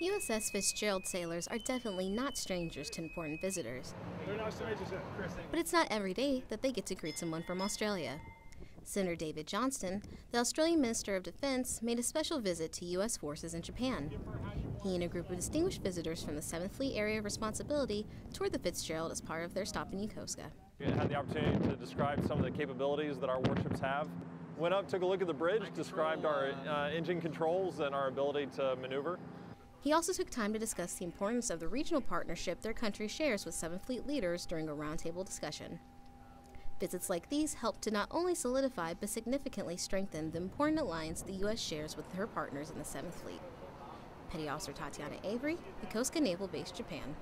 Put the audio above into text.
USS Fitzgerald sailors are definitely not strangers to important visitors. But it's not every day that they get to greet someone from Australia. Senator David Johnston, the Australian Minister of Defense, made a special visit to U.S. forces in Japan. He and a group of distinguished visitors from the 7th Fleet Area of Responsibility toured the Fitzgerald as part of their stop in Yokosuka. We had the opportunity to describe some of the capabilities that our warships have. Went up, took a look at the bridge, described our uh, engine controls and our ability to maneuver. He also took time to discuss the importance of the regional partnership their country shares with 7th Fleet leaders during a roundtable discussion. Visits like these help to not only solidify but significantly strengthen the important alliance the U.S. shares with her partners in the 7th Fleet. Petty Officer Tatiana Avery, Yokosuka Naval Base, Japan.